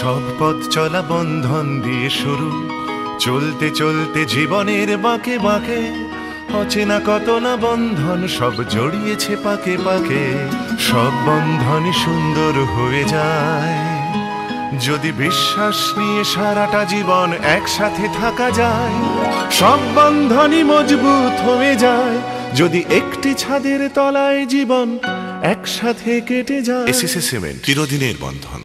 সব পথ চলা বন্ধন দিয়ে শুরু। চলতে চলতে জীবনের বাঁকে বাঁকে, অচেনা কত না বন্ধন, সব জড়িয়েছে পাকে পাকে। সব বন্ধনই সুন্দর হয়ে যায়। যদি বিশ্বাস নিয়ে সারাটা জীবন একসাথে থাকা যায়, সব বন্ধনই মজবুত হয়ে যায়। যদি একটি ছাদের তলায় জীবন একসাথে কেটে যায়। এসএসএ সিমেন্ট, চিরদিনের বন্ধন।